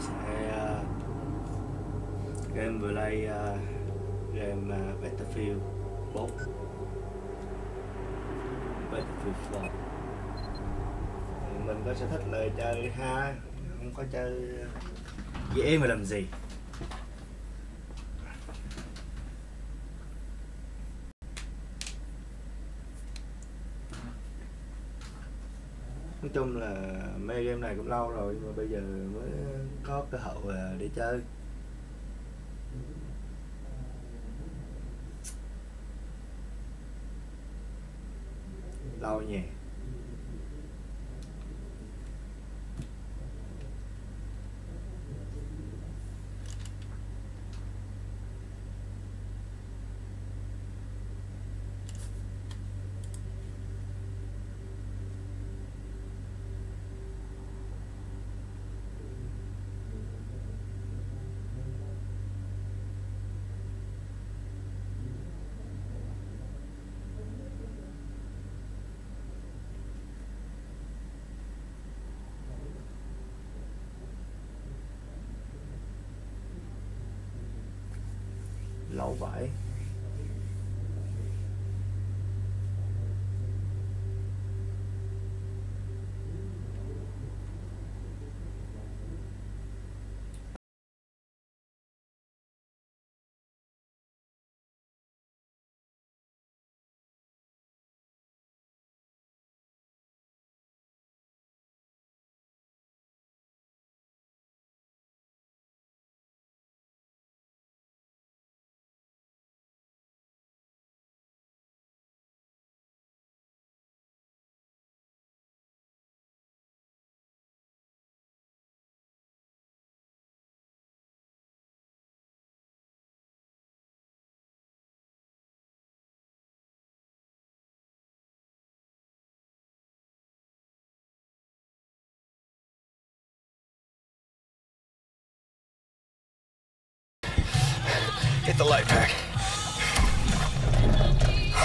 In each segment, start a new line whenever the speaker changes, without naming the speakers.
sẽ uh, game play uh, ờ, game uh, Battlefield 4 Battlefield 4 mình có sở thích là chơi ha không có chơi dễ mà làm gì. Nói chung là mê game này cũng lâu rồi, nhưng mà bây giờ mới có cơ hội à, để chơi. Lâu nhỉ? ဟုတ်ပါတယ်
Hit the light pack.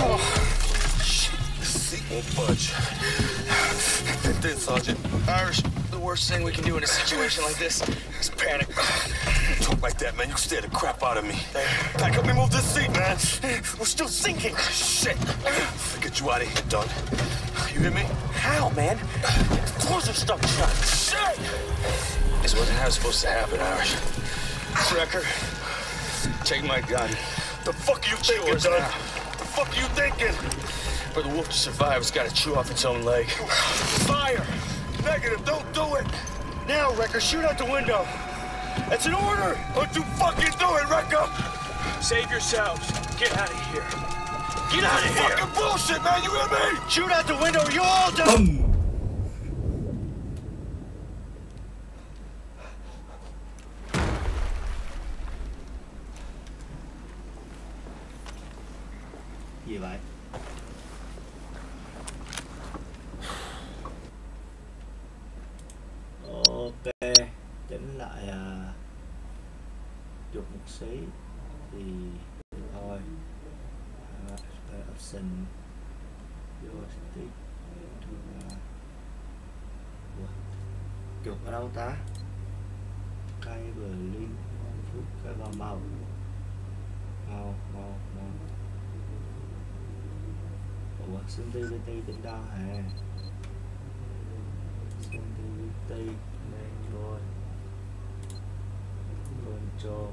Oh, shit. The seat won't budge. It did, Sergeant. Irish, the worst thing we can do in a situation like this is panic.
Don't talk like that, man. You scare the crap out of me. Pack up and move this seat, man.
We're still sinking.
Shit. I'll get you out of here, Dunn. You hear me?
How, man? The doors are stuck shut.
Shit!
This wasn't how it was supposed to happen, Irish. Recker, take my gun.
The fuck you thinking,
Yours
done? The fuck you thinking?
For the wolf to survive, it's got to chew off its own leg.
Fire! Negative, don't do it!
Now, Recker, shoot out the window.
That's an order! Don't you fucking do it, Recker!
Save yourselves. Get out of here. Get out of here!
Fucking bullshit, man, you hear me?
Shoot out the window, or you all die!
Đấy một xí thì thôi. À, option. Joystick chuột ở đâu ta? Cây bờ liên phút cái vào màu. Màu màu màu. Ủa sensitivity tính đâu hả? Sensitivity manual control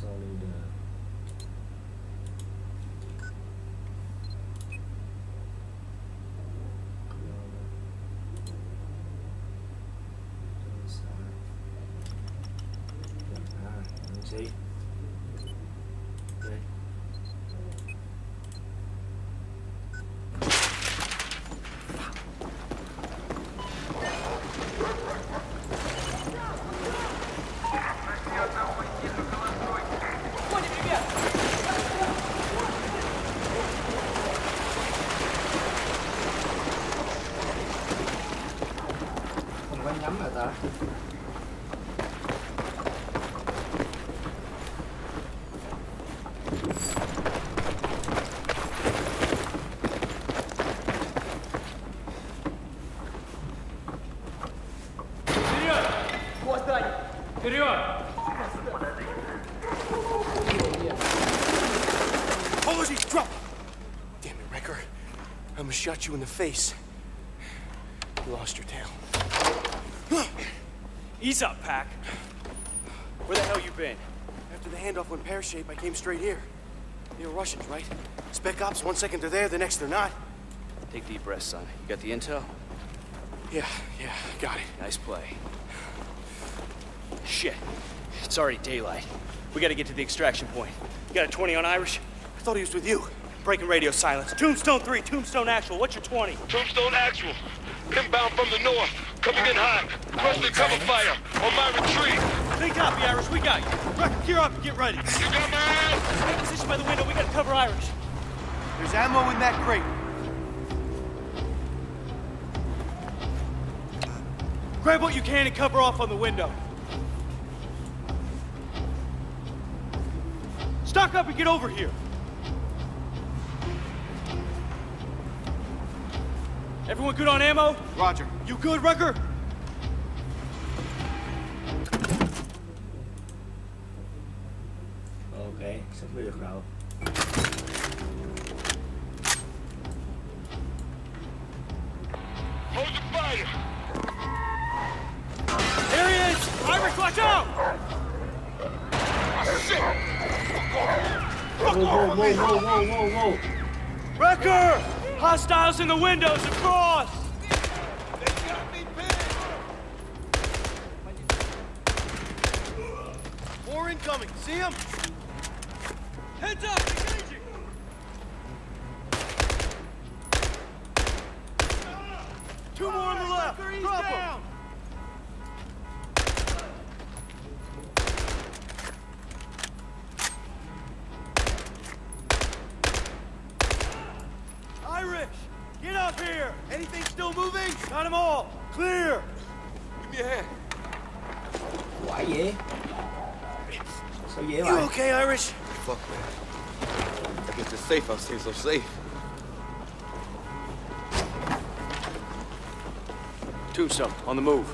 solid See? Okay. không có nhắm rồi ta
Georgie, drop! Damn it, Recker. I almost shot you in the face. You lost your tail.
Ease up, Pac. Where the hell you been?
After the handoff went pear-shaped, I came straight here. You're Russians, right? Spec ops, one second they're there, the next they're not.
Take deep breaths, son. You got the intel?
Yeah, yeah, got it.
Nice play. Shit. It's already daylight. We gotta get to the extraction point. You got a 20 on Irish?
I thought he was with you.
Breaking radio silence. Tombstone 3, Tombstone Actual. What's your 20?
Tombstone actual. Inbound from the north. Coming in hot. Requesting cover fire on my retreat.
Big copy, Irish. We got you. Recker, gear up and get ready.
You got my ass?
Take position by the window. We gotta cover Irish.
There's ammo in that crate.
Grab what you can and cover off on the window. Stock up and get over here. Everyone good on ammo?
Roger.
You good, Rucker?
ok sắp được rồi
Hold your fire.
There he is! Irish, watch out!
Ah, wow wow wow wow wow wow wow
Recker! Hostiles in the windows across!
More incoming. See him?
Heads up! All! Clear!
Give me a hand.
quái vậy sao dễ
You
vậy
okay, Irish?
Fuck, man. I guess it's safe out here, so safe.
Tombstone, on the move.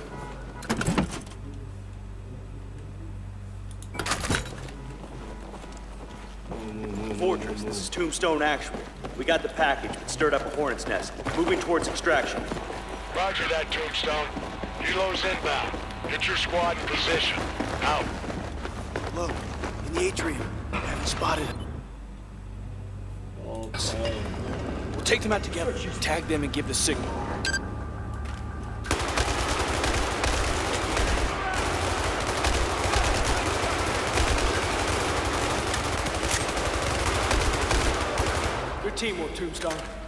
Fortress, this is Tombstone Actual. We got the package, but stirred up a hornet's nest. Moving towards extraction.
Roger that, Tombstone. Helo's inbound. Get your squad in position. Out.
Look, in the atrium. I haven't spotted him.
ok
We'll take them out together. Tag them and give the signal. Good teamwork, Tombstone.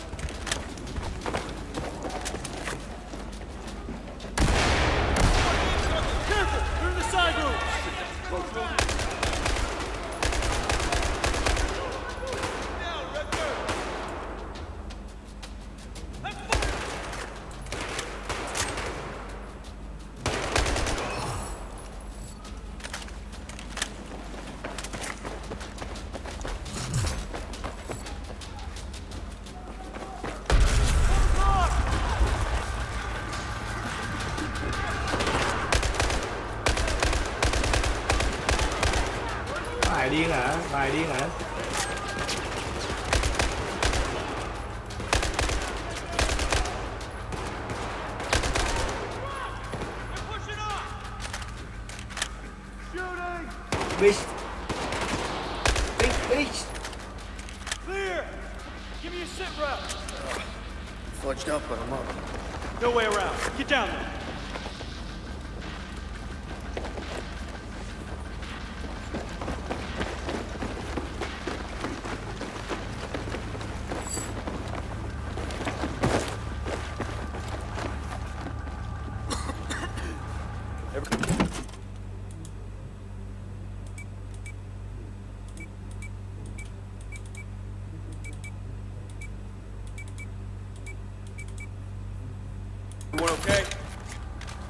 Everyone okay?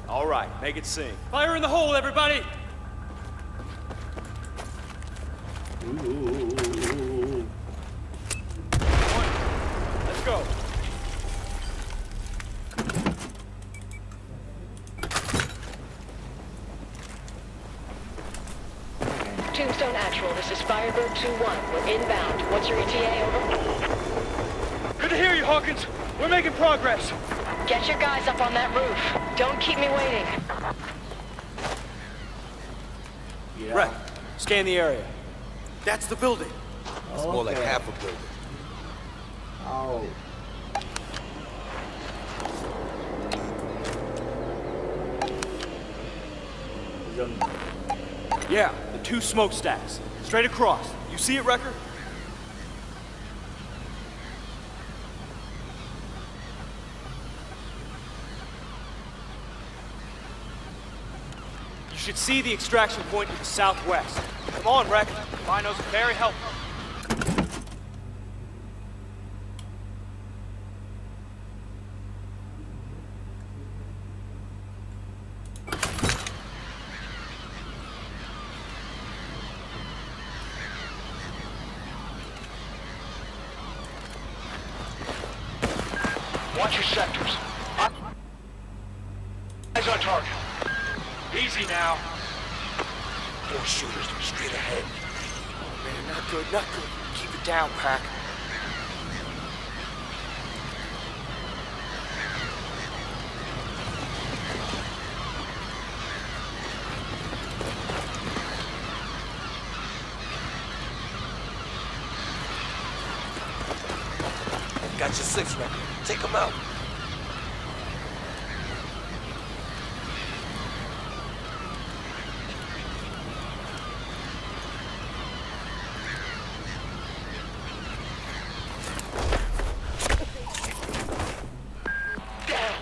All right, make it sing. Fire in the hole, everybody! Let's go.
Tombstone Actual, this is Firebird 2-1. We're inbound. What's your ETA, over?
Good to hear you, Hawkins. We're making progress.
Get your guys up on that roof. Don't keep me waiting.
gì
Right. Scan the area.
That's the building.
It's more like half a building.
Oh.
Yeah, the two smokestacks. Straight across. You see it, Recker? You should see the extraction point to the southwest. Come on, Wreck. Rhinos are very helpful.
Watch your sectors. Eyes on target. Easy now. Four shooters straight ahead.
Oh Man, not good, not good. Keep it down, Pac.
Got your six record. Take them out.
Down.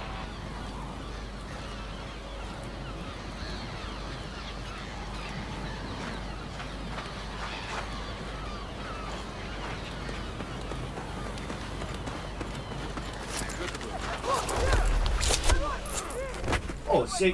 Oh shit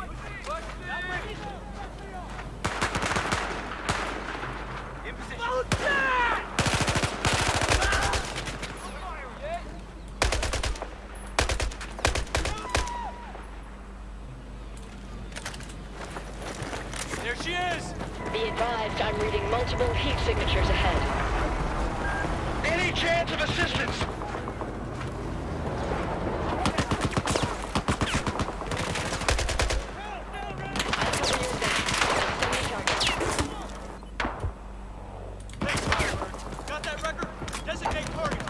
There she is!
Be advised, I'm reading multiple heat signatures ahead.
Any chance of assistance?
I'll cover your back. Send me targets.
Thanks, Firebird. Got that, Recker? Designate target.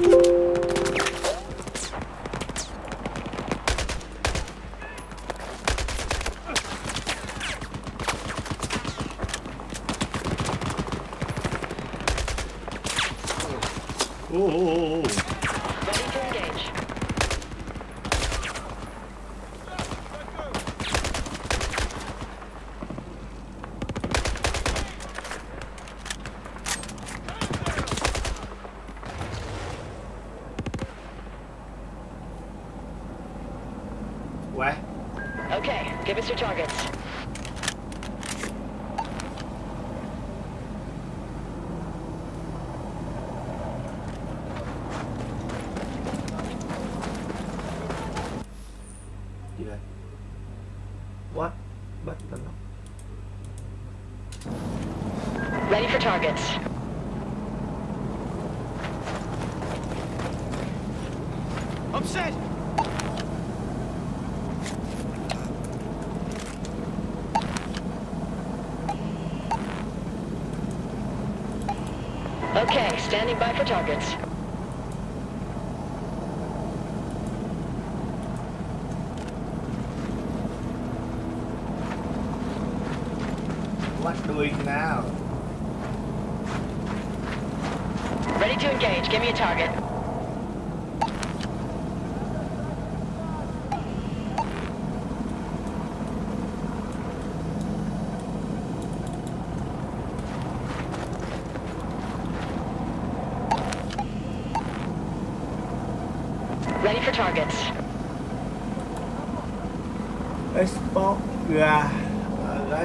oh, oh, oh, oh.
Ready to engage.
Quá
Okay, give us your targets.
Gì đây What Bắt tao nó
Ready for targets.
I'm set!
Okay, standing by for targets.
What doing now
Ready to engage. Give me a target. Ready for targets.
Export ra à,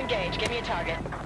engage. Give me a target.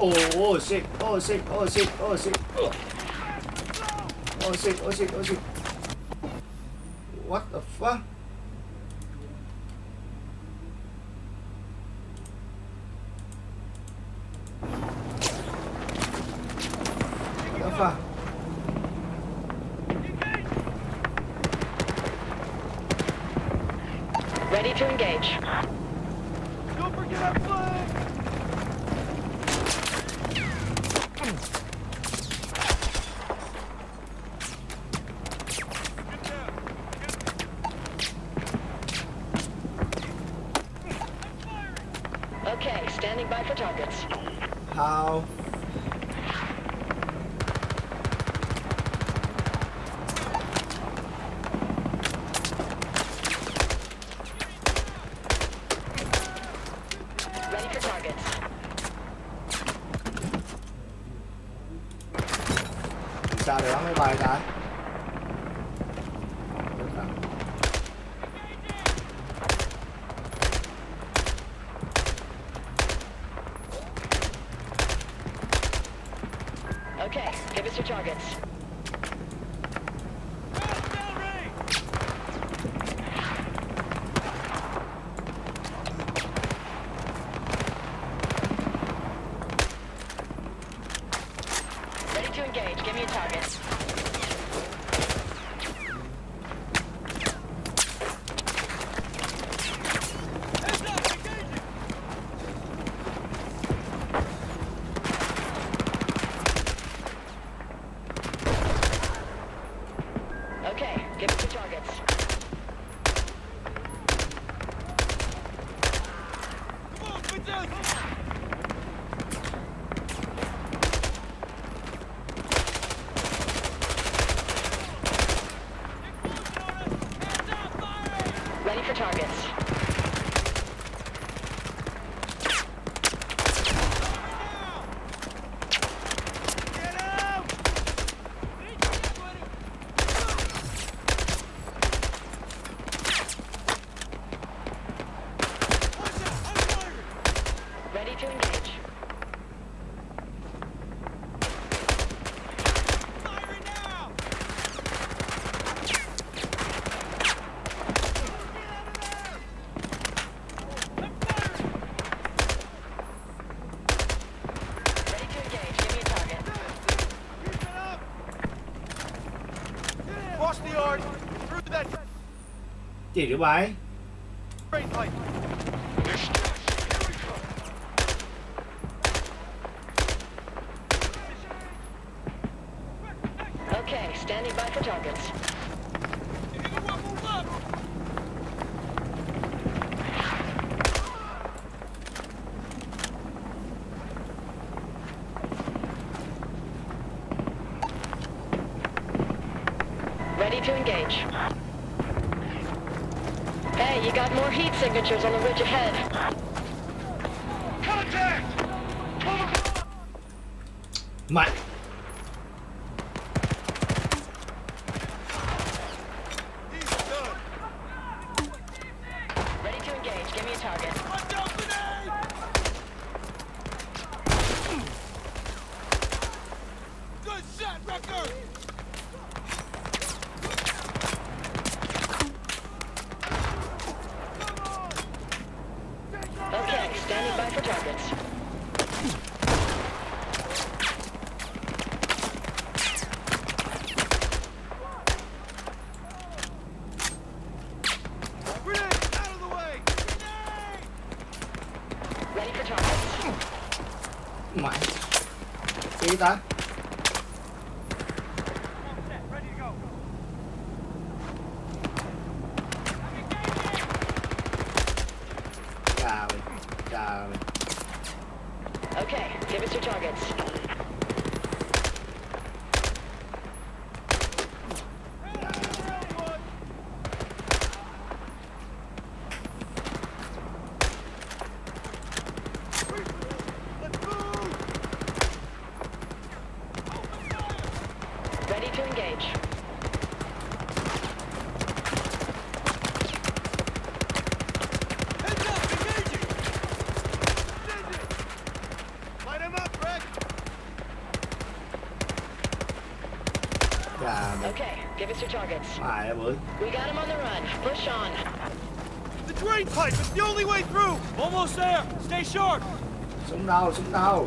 Oh, oh shit, oh shit, oh shit, oh shit. Oh, oh shit, oh shit, oh shit. What the fuck?
targets. chị rửa bài signatures on the ridge ahead. targets.
Alright, well.
We got him on the run. Push on.
The drain pipe is the only way through! Almost there! Stay sharp!
Somehow, somehow.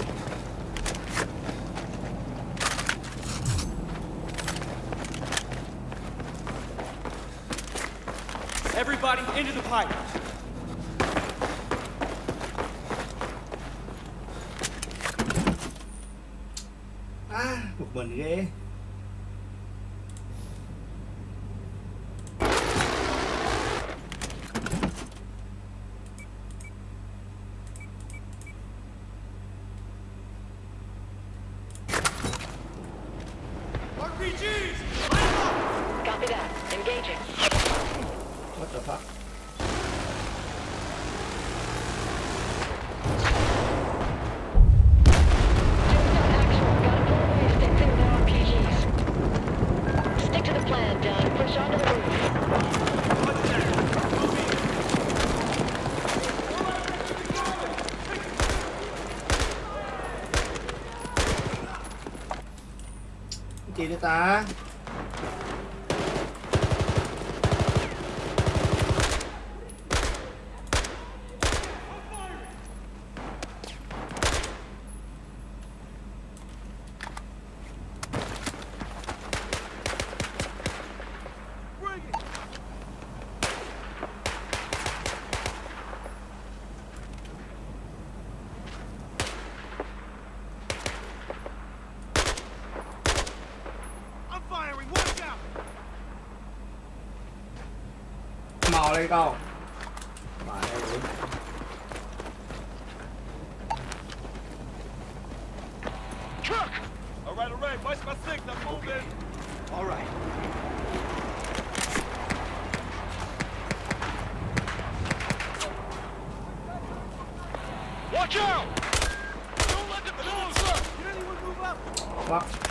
Everybody into the pipe!
Ah,
what
money. done. Push onto the roof.
我来搞。去
allrightofthisisthisis All right. Watch out! Don't let up. Any one move
up?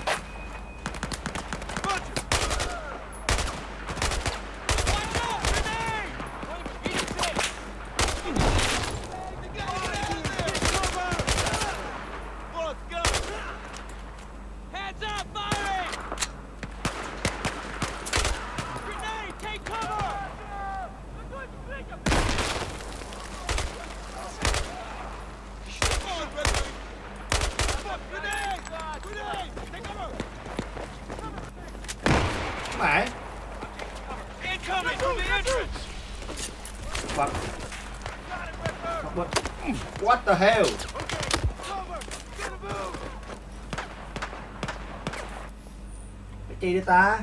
ta?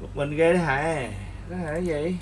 Một mình ghê đó hả? Đó hả cái gì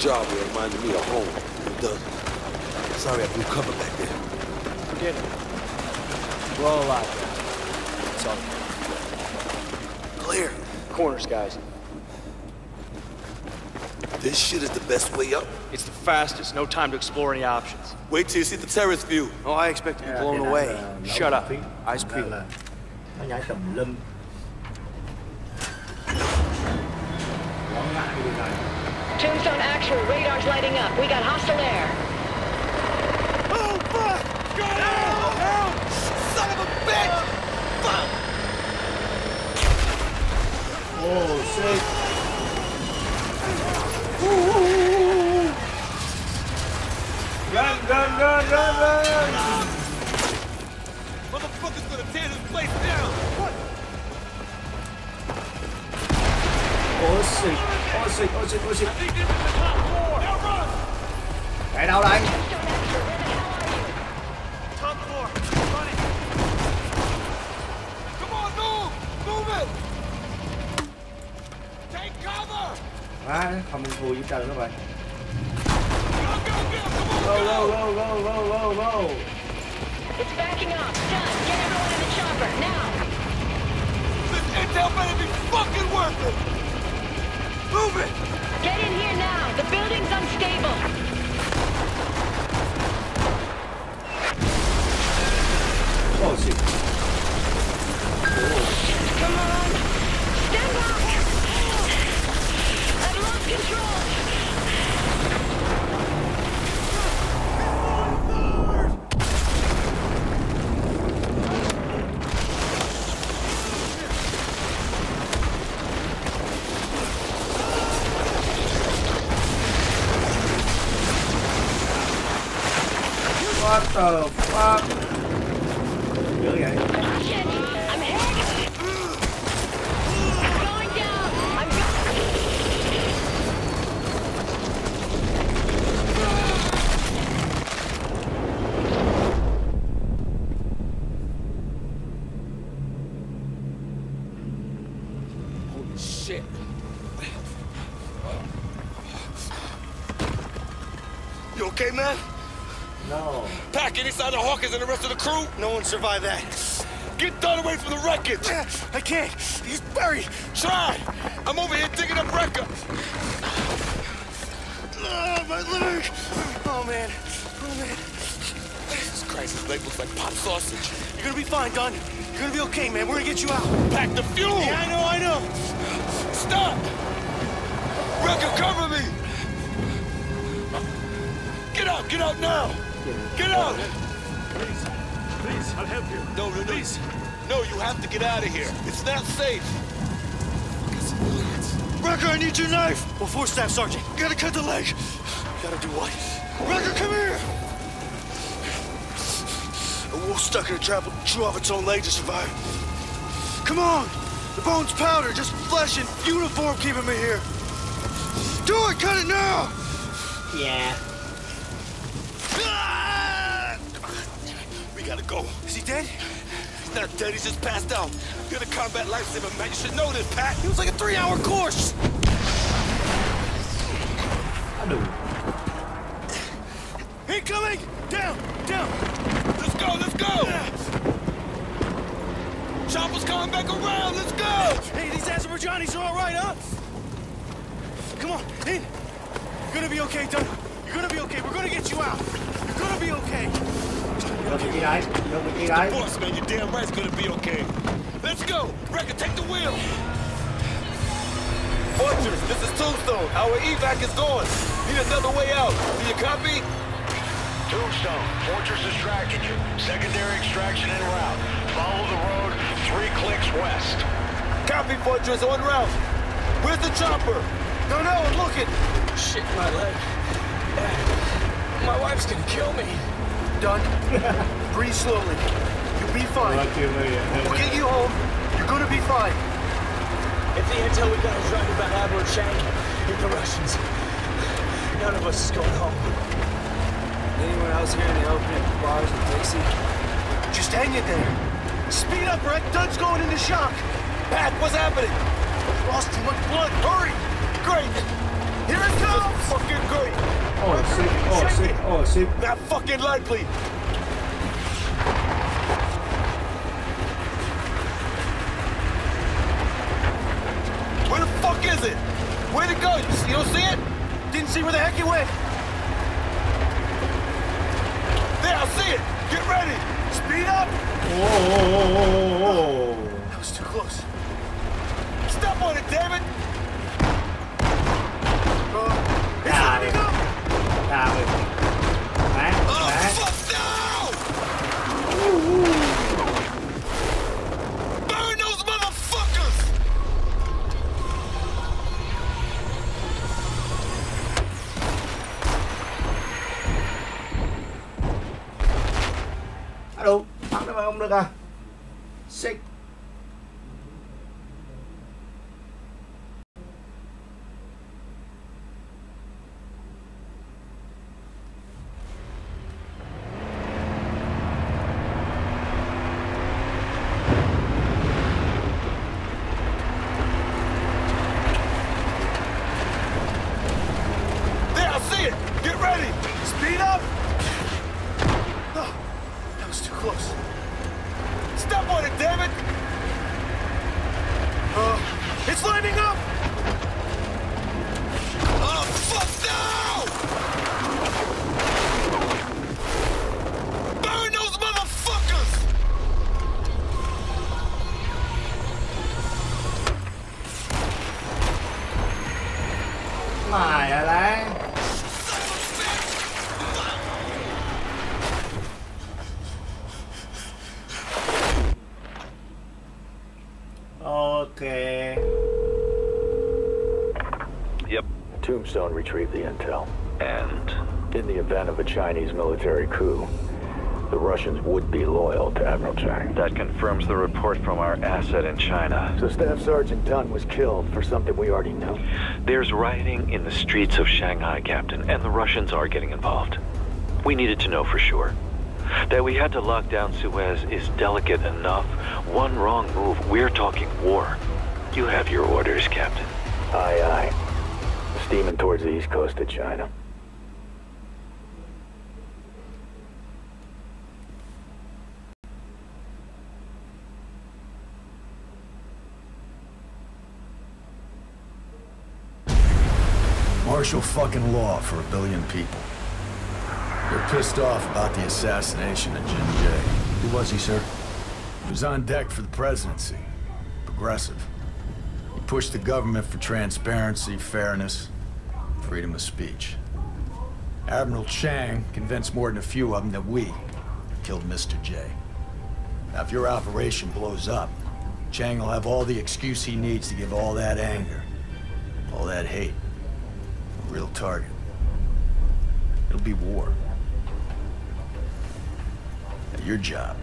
job here reminded me of home. It does. Sorry I blew cover back there.
Forget it. We're all alive now. It's all
Clear.
Corners, guys.
This shit is the best way up.
It's the fastest. No time to explore any options.
Wait till you see the terrace view.
Oh, I expect to be
Thì
blown away. Shut up.
phím.
Eyes peeled.
Tombstone radar's lighting up. We got hostile air.
Oh, fuck! Go help! Help! Son of a bitch! Fuck!
oh shit run run run run run
Motherfucker's gonna tear this place down! What?
oh shit oh shit oh shit oh shit
I think this is the top floor! Now run!
Chạy đâu đây
Top floor! Running! Come on, move! Move it! Take cover!
má không thua với trời nó vậy
Go, go, go! Come on!
go go go go go go go
It's backing up. Done. Get everyone The
Hawkins and the rest of the crew?
No one survived that.
Get Dunn away from the wreckage!
I can't. He's buried.
Try! I'm over here digging up Recker!
Oh, my leg. Oh, man. Oh, man.
Jesus Christ, his leg looks like pop sausage.
You're gonna be fine, Dunn. You're gonna be okay, man. We're gonna get you out.
Pack the fuel!
Yeah, I know, I know.
Stop! Recker, cover me! Get out, get out now! Get out!
Please, please, I'll help you.
No, no, no.
Please.
No, you have to get out of here. It's not safe.
Recker, I need your knife. Well, four staff, Sergeant. You Gotta cut the leg. You Gotta do what? Recker, come here. A wolf stuck in a trap will chew off its own leg to survive. Come on. The bone's powder, just flesh and uniform keeping me here. Do it, cut it now.
yeah
Ah! We gotta go.
Is he dead?
He's not dead, he's just passed out. You're the combat lifesaver, man. You should know this, Pat.
It was like a three-hour course.
nó đủ
Incoming! Down, down.
Let's go, let's go! Chopper's coming back around, let's go!
Hey, these Azerbaijanis are all right, huh? Come on, in. You're gonna be okay, Dunn. You're gonna be okay. We're gonna get you out. You're gonna be okay.
Vô vị trí đấy vô vị trí đấy
Boss, man, you're damn right it's gonna be okay. Let's go! Recker, take the wheel! Fortress, this is Tombstone. Our evac is going. Need another way out. Do you copy?
Tombstone, Fortress is tracking you. Secondary extraction en route. Follow the road three clicks west.
Copy, Fortress, on route. Where's the chopper?
No, no, I'm looking.
Shit, my leg. My wife's gonna kill me.
Dunn, breathe slowly. You'll be fine.
Rồi, kêu người
We'll get you home. You're gonna be fine.
If The intel we got is right about Admiral Chang and the Russians. None of us is going home.
Anyone else here in the open at bars with Dixie?
Just hang it there. Speed up, Rick. Dunn's going into shock. Pat, what's happening? Lost too much blood. Hurry. Great. Here it comes. Fucking great.
Oh shit, oh shit,
it.
oh shit.
Not fucking likely. Where the fuck is it? Where'd it go? You don't see it? Didn't see where the heck it went. There, I see it. Get ready. Speed up.
Oh, oh, oh, oh, oh.
That was too close. Step on it, damn it.
Got it. Back,
Oh,
back.
fuck no! Burn those motherfuckers!
Alo, bắn nó mà không được à? Shit.
There, I see it! Get ready! Speed up! Oh, that was too close. Step on it, damn it! Uh, it's lining up! Oh, fuck no!
Retrieved the intel. And in the event of a Chinese military coup, the Russians would be loyal to Admiral Chang.
That confirms the report from our asset in China.
So Staff Sergeant Dunn was killed for something we already knew.
There's rioting in the streets of Shanghai, Captain, and the Russians are getting involved. We needed to know for sure. That we had to lock down Suez is delicate enough. One wrong move, we're talking war. You have your orders, Captain.
Aye, aye. Steaming towards the east coast of China.
Martial fucking law for a billion people. They're pissed off about the assassination of Jin Jié. Who was he, sir? He was on deck for the presidency. Progressive. He pushed the government for transparency, fairness, freedom of speech. Admiral Chang convinced more than a few of them that we killed Mr. Jié. Now, if your operation blows up, Chang will have all the excuse he needs to give all that anger, all that hate, a real target. It'll be war. Now, your job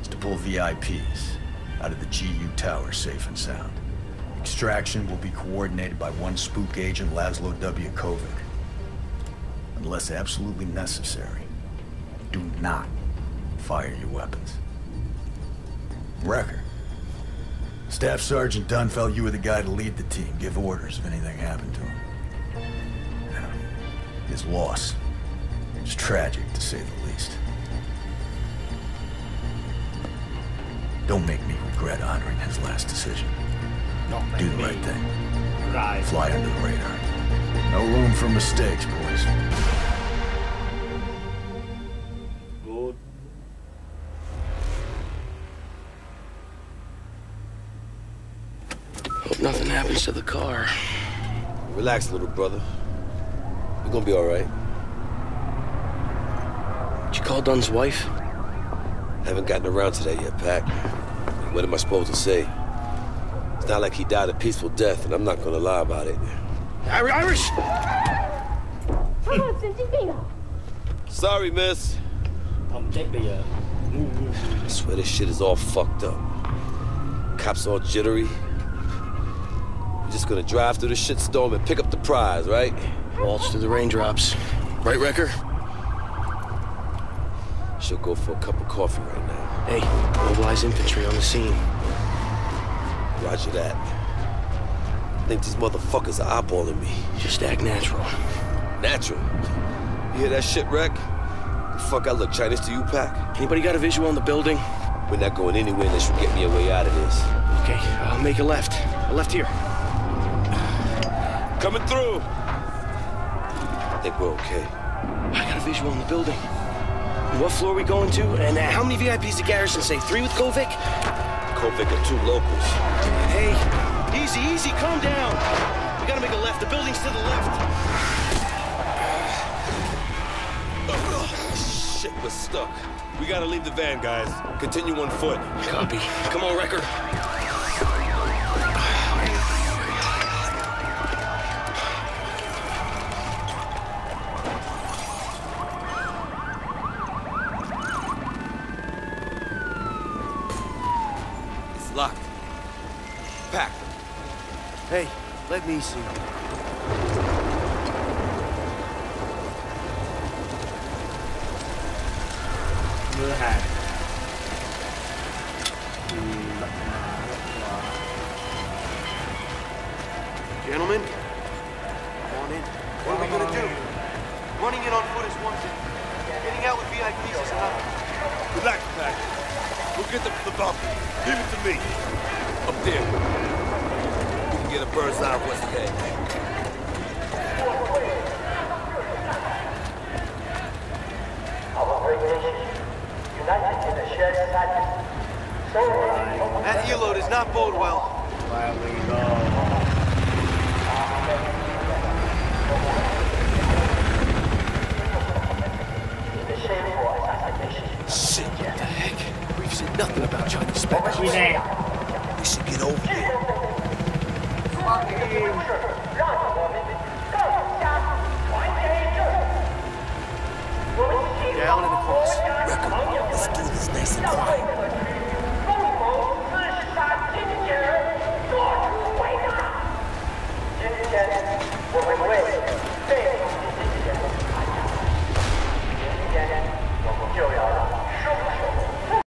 is to pull VIPs out of the GU tower safe and sound. Extraction will be coordinated by one spook agent, Laszlo W. Kovic. Unless absolutely necessary, do not fire your weapons. Recker. Staff Sergeant Dunn felt you were the guy to lead the team, give orders if anything happened to him. His loss is tragic, to say the least. Don't make me regret honoring his last decision.
Don't make
Do the right thing.
Right.
Fly under the radar. No room for mistakes, boys.
Good.
Hope nothing happens to the car.
Relax, little brother. You're gonna be all right.
Did you call Dunn's wife?
Haven't gotten around to that yet, Pac. What am I supposed to say? It's not like he died a peaceful death, and I'm not gonna lie about it.
Irish!
Sorry, miss.
Không chết bây giờ.
I swear this shit is all fucked up. Cops all jittery. We're just gonna drive through the shitstorm and pick up the prize, right?
Waltz through the raindrops. Right, Recker?
She'll go for a cup of coffee right now.
Hey, mobilize infantry on the scene.
Roger that. I think these motherfuckers are eyeballing me.
Just act natural.
Natural? You hear that shit, Reck? The fuck I look Chinese to you, Pac?
Anybody got a visual on the building?
We're not going anywhere unless you get me a way out of this.
Okay, I'll make a left. A left here.
Coming through! I think we're okay.
I got a visual on the building. What floor are we going to? And uh, how many VIPs did Garrison say? Three with Kovic?
Kovic and two locals.
Hey, easy, easy, calm down. We gotta make a left. The building's to the left.
Oh, shit, we're stuck. We gotta leave the van, guys. Continue on foot.
Copy. Come on,
Recker.
Gentlemen, come on in.
What are we gonna do? Running in on foot is one thing. Getting out with VIPs is another.
Relax, Pac. We'll get them to the bump. Leave it to me. Up there. We can get a bird's eye of what's ahead.
That helo does not bode well.
said nothing about Chinese speckles. We should
get over there. Down and across. Record. Let's do this
nice and quiet.